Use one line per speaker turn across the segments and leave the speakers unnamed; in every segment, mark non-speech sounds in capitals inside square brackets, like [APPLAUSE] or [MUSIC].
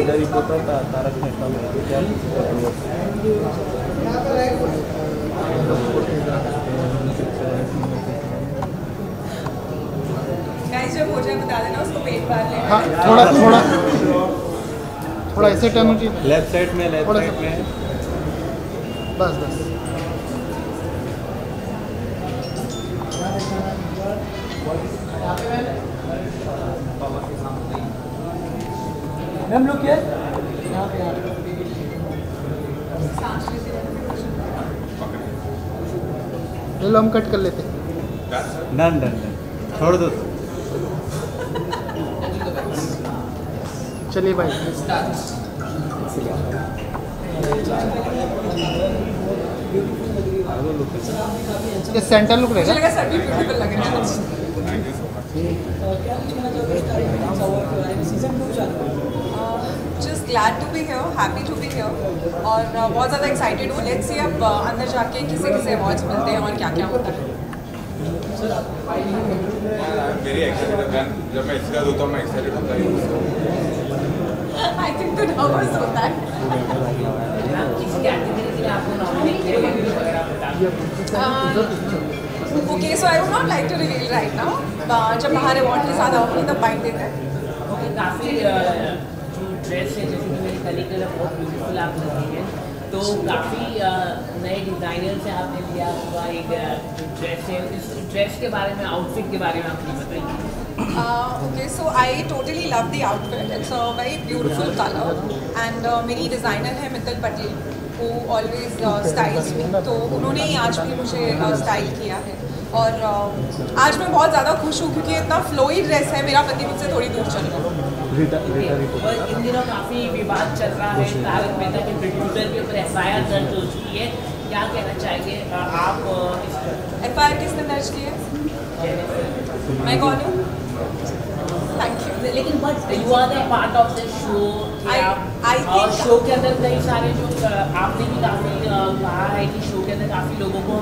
इधर ही होता था तारक मेहता में तो
जब हो जाए बता देना उसको पेट बार ले
हाँ थोड़ा थोड़ा। थोड़ा ऐसे टर्न
लेफ़्ट साइड में लेफ़्ट साइड में।
बस बस।
मैम लोग क्या? यहाँ पे यहाँ पे
सांस लेते रहना
ले लो हम कट कर लेते हैं।
डन डन डन छोड़ दो।
चलिए भाई। ये सेंटर लुक रहेगा।
Just glad to be here happy to be here और uh, बहुत ज़्यादा एक्साइटेड हूँ। लेट्स सी अब uh, अंदर जाके किसे किसे अवार्ड्स मिलते हैं और क्या क्या होता है।
वेरी एक्साइटेड जब मैं इसका होता हूँ मैं एक्साइटेड होता हूँ [LAUGHS]
आई थिंक तो नर्वस होता है। Okay so I would not like to reveal right now जब बाहर अवार्ड के साथ आऊँगी तब बाइट देते हैं।
ओके काफ़ी जो ड्रेस है जैसे कि मेरी कली कलर बहुत ब्यूटीफुल आप लगी है तो काफ़ी नए डिज़ाइनर से आपने लिया हुआ एक ड्रेस है। इस ड्रेस के बारे में आउटफिट के बारे में आप मुझे बताइए।
Uh, okay, so I totally love the outfit. It's a very beautiful color, and uh, मेरी designer है Mittal Patel. Who always uh, styles me. तो उन्होंने ही आज भी मुझे uh, किया है। और uh, आज मैं बहुत ज़्यादा खुश हूँ क्योंकि इतना फ्लोई ड्रेस है मेरा पति मुझसे थोड़ी दूर चल रहा है।
और इन दिनों काफ़ी विवाद चल रहा है तारक मेहता के प्रोड्यूसर के ऊपर एफ़ आई आर दर्ज हो चुकी है। क्या कहना चाहेंगे आप अ, इस पर?
एफ़ आई आर किसने दर्ज की है? मैं कौन हूँ? थैंक यू
लेकिन but you are the part of the show
I-
और शो के अंदर कई सारे जो आपने भी काफ़ी कहा है कि शो के अंदर काफ़ी लोगों को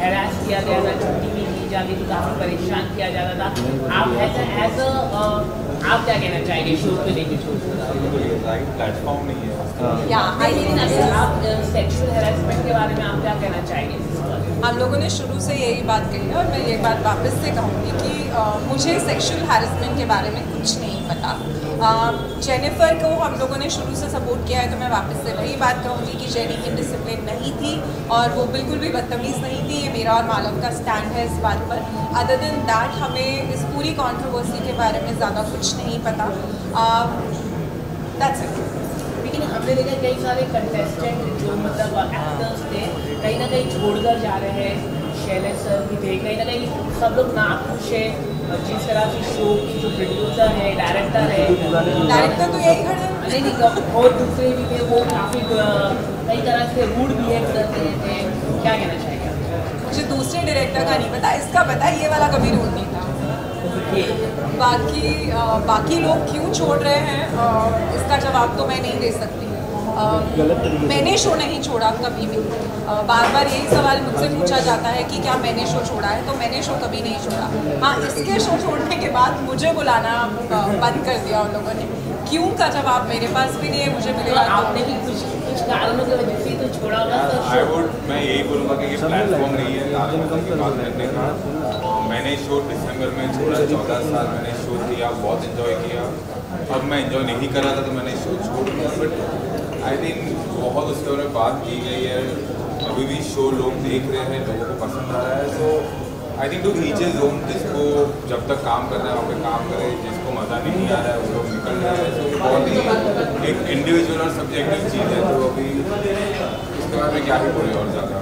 हैरास किया गया था छुट्टी भी दी जाती थी काफ़ी परेशान किया जाता था। आप एज एज आप क्या कहना चाहेंगे शो को लेके? शो
प्लेटफॉर्म नहीं है।
या आई
अगर आप सेक्सुअल हैरेसमेंट के बारे में आप क्या कहना चाहेंगे?
हम लोगों ने शुरू से यही बात कही है और मैं ये बात वापस से कहूँगी कि अ, मुझे सेक्सुअल हैरेसमेंट के बारे में कुछ नहीं पता। जेनिफर को हम लोगों ने शुरू से सपोर्ट किया है तो मैं वापस से वही बात कहूँगी कि जेनी इनडिसिप्लिन नहीं थी और वो बिल्कुल भी बदतमीज़ नहीं थी। ये मेरा और मालव का स्टैंड है इस बात पर। अदर देन दैट हमें इस पूरी कॉन्ट्रोवर्सी के बारे में ज़्यादा कुछ नहीं पता। दैट्स इट
लेकिन हमने देखा कई सारे कंटेस्टेंट जो मतलब एक्टर्स थे कहीं ना कहीं छोड़कर जा रहे हैं शैलेश सर भी थे कहीं ना कहीं सब लोग ना खुश है। जिस तरह से शो की जो प्रोड्यूसर है डायरेक्टर है
डायरेक्टर तो यही खड़े
नहीं नहीं और दूसरे भी थे वो काफ़ी कई तरह से रूड बिहेव कर रहे थे क्या कहना आप?
मुझे दूसरे डायरेक्टर का नहीं पता इसका पता है ये वाला कभी रूल नहीं। बाकी अ, बाकी लोग क्यों छोड़ रहे हैं? अ, इसका जवाब तो मैं नहीं दे सकती। अ, मैंने शो नहीं छोड़ा कभी भी। बार बार यही सवाल मुझसे पूछा जाता है कि क्या मैंने शो छोड़ा है? तो मैंने शो कभी नहीं छोड़ा। हाँ इसके शो छोड़ने के बाद मुझे बुलाना बंद कर दिया उन लोगों ने। क्यों का जवाब मेरे पास भी नहीं है मुझे मिलेगा तो
भी कुछ कुछ कारणों की वजह से तो छोड़ा होगा
आई
शो
वुड मैं यही बोलूँगा कि ये प्लेटफॉर्म नहीं है की बात करने का। मैंने शो दिसंबर में छोड़ा चौदह साल मैंने शो किया बहुत इन्जॉय किया। अब मैं इन्जॉय नहीं कर रहा था तो मैंने शो छोड़ दिया बट आई थिंक बहुत उसके बारे में बात की गई है। अभी भी शो लोग देख रहे हैं लोगों को पसंद आ रहा है। तो I think to reach a zone जब तक काम कर रहे हैं, वहाँ पे काम करें, जिसको मज़ा नहीं आ रहा है वो लोग निकल रहे हैं तो बहुत ही एक इंडिविजुअल और सब्जेक्टिव चीज़ है तो अभी इसके बारे में क्या ही बोले और ज़्यादा